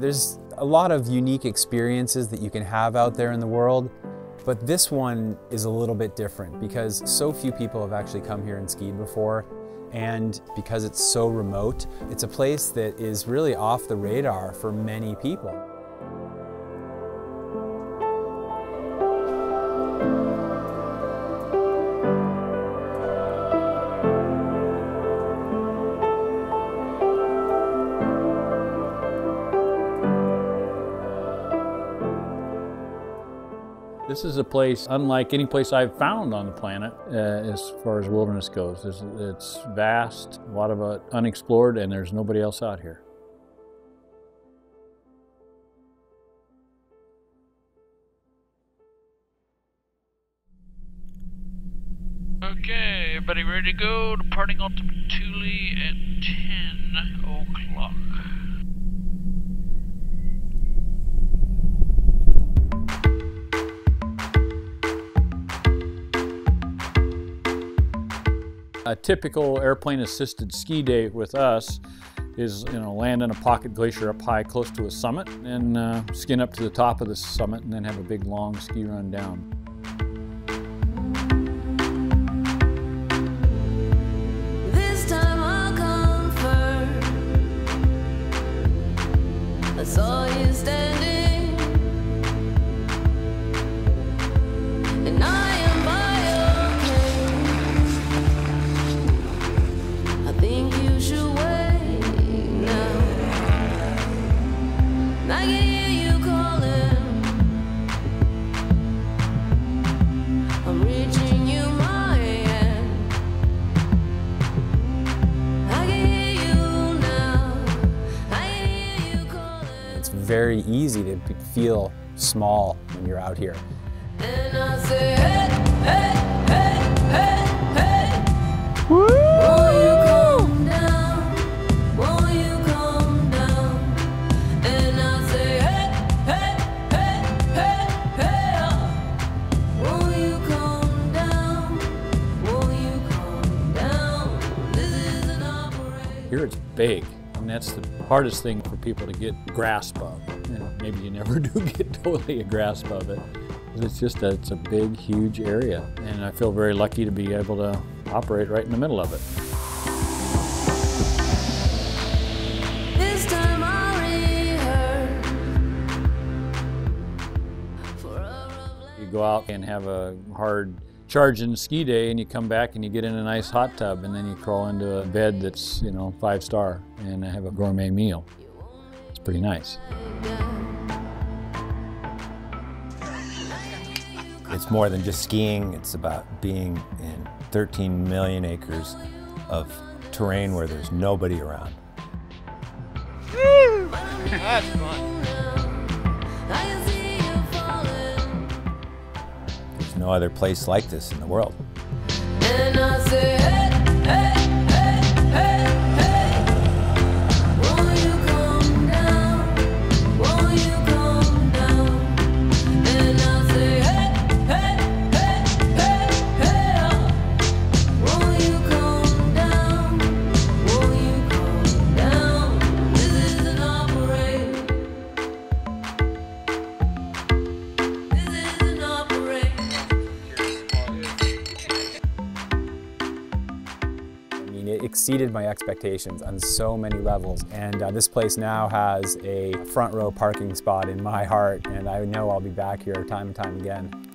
There's a lot of unique experiences that you can have out there in the world, but this one is a little bit different because so few people have actually come here and skied before. And because it's so remote, it's a place that is really off the radar for many people. This is a place unlike any place I've found on the planet uh, as far as wilderness goes. It's, it's vast, a lot of it unexplored, and there's nobody else out here. Okay, everybody ready to go? Departing Ultima Thule A typical airplane assisted ski day with us is you know land in a pocket glacier up high close to a summit and uh, skin up to the top of the summit and then have a big long ski run down. Very easy to feel small when you're out here. And I say, hey, hey, hey, hey, hey. Won't you calm down? Won't you calm down? And I say, hey, hey, hey, hey, hey. Won't you calm down? Won't you calm down? This is an operation. Here it's big, and that's the hardest thing for people to get grasp of. And maybe you never do get totally a grasp of it. It's just a, it's a big, huge area, and I feel very lucky to be able to operate right in the middle of it. This time I'll rehearse for a rough You go out and have a hard charging ski day, and you come back and you get in a nice hot tub, and then you crawl into a bed that's you know five star and have a gourmet meal. It's pretty nice. It's more than just skiing, it's about being in 13 million acres of terrain where there's nobody around. That's fun. No other place like this in the world. Exceeded my expectations on so many levels. And uh, this place now has a front row parking spot in my heart, and I know I'll be back here time and time again.